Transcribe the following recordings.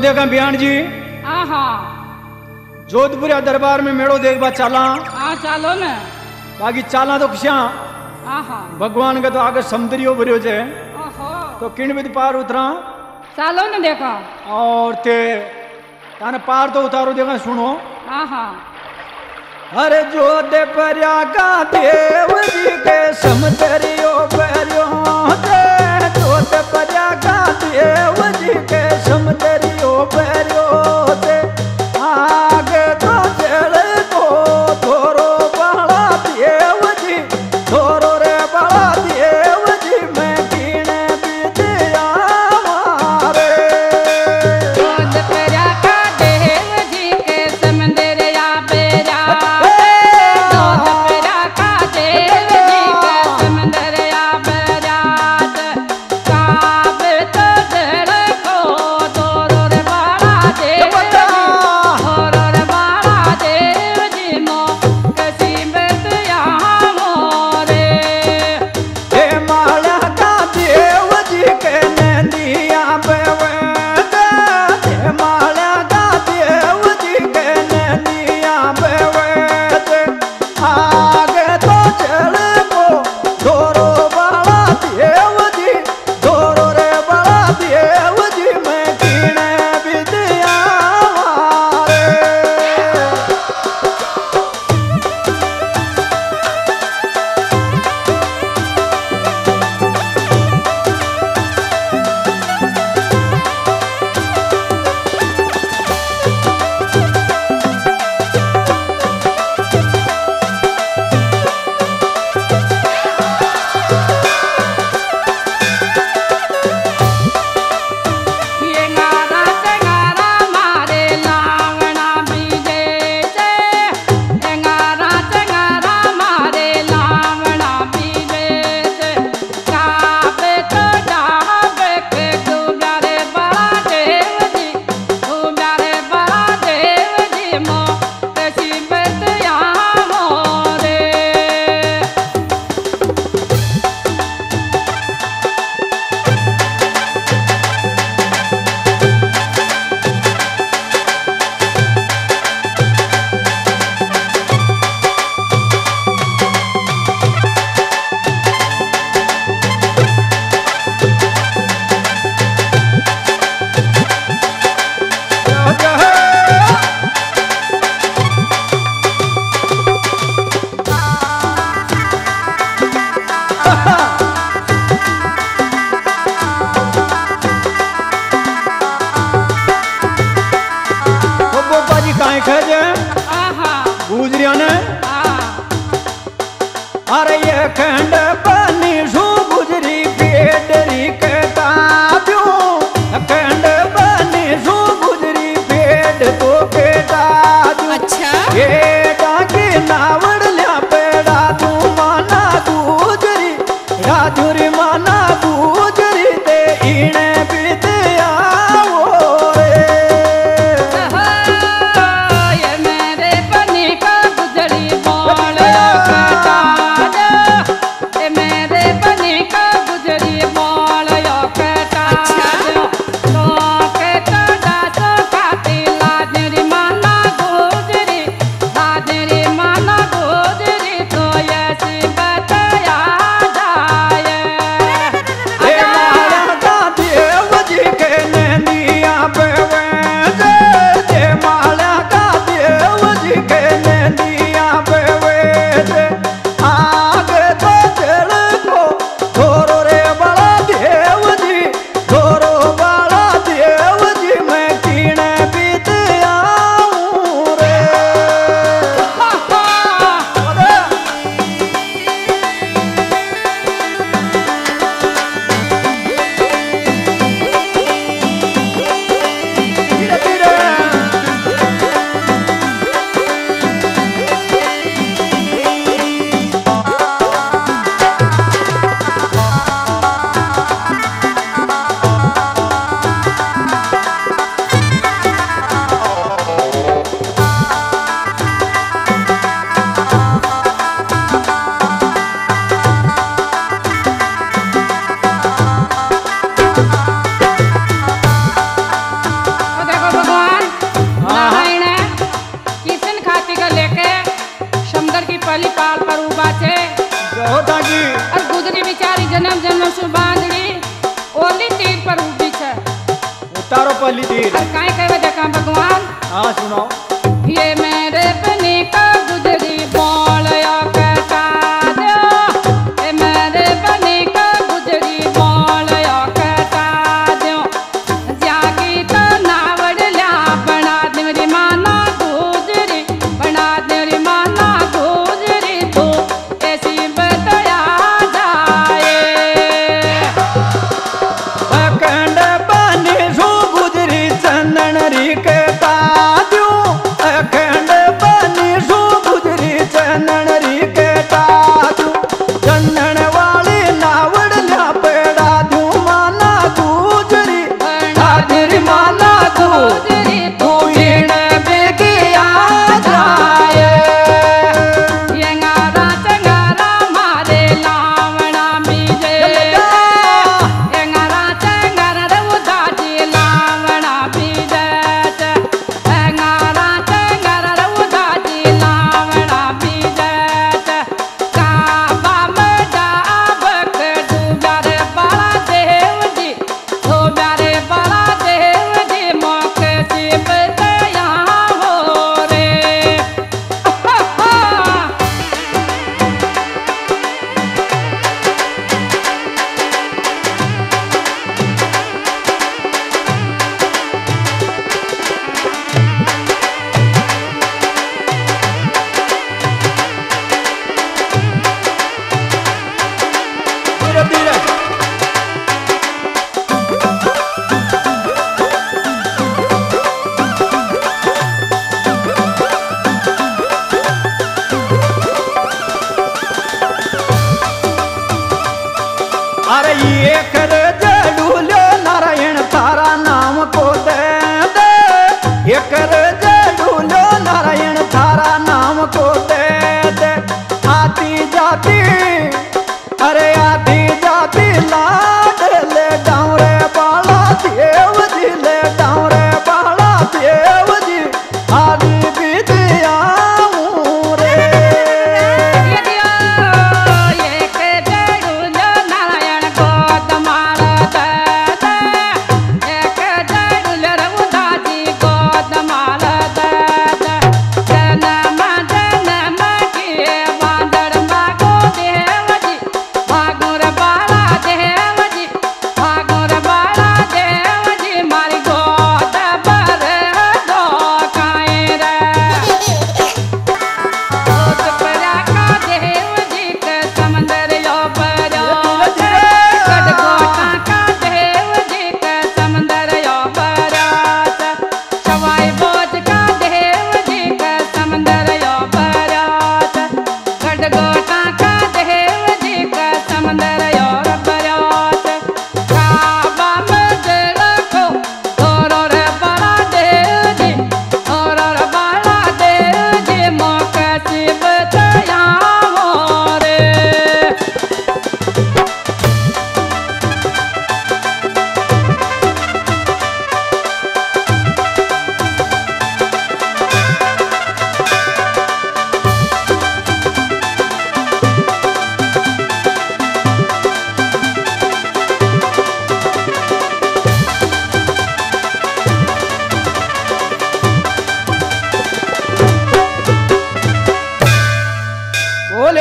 को देखा बिहान जी। आहा। जोधपुर दरबार में मेड़ो देख बा चाला। आ चालो ना। बाकी चाला तो खुशिया। भगवान का तो आगे समुद्री समुद्रियो भरियो जे तो किण भी पार उतरा? चालो ना देखा। और ते ताने पार तो उतारो देखा सुनो आहा। जो जोधपुर का देव जी के समुद्री समुद्रियो बिचारी जन्म जन्म से पहली तीर। और कहवे देखा भगवान? हाँ सुनाओ। ये मेरे बने का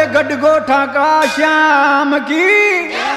बोले गडगोठा का श्याम की।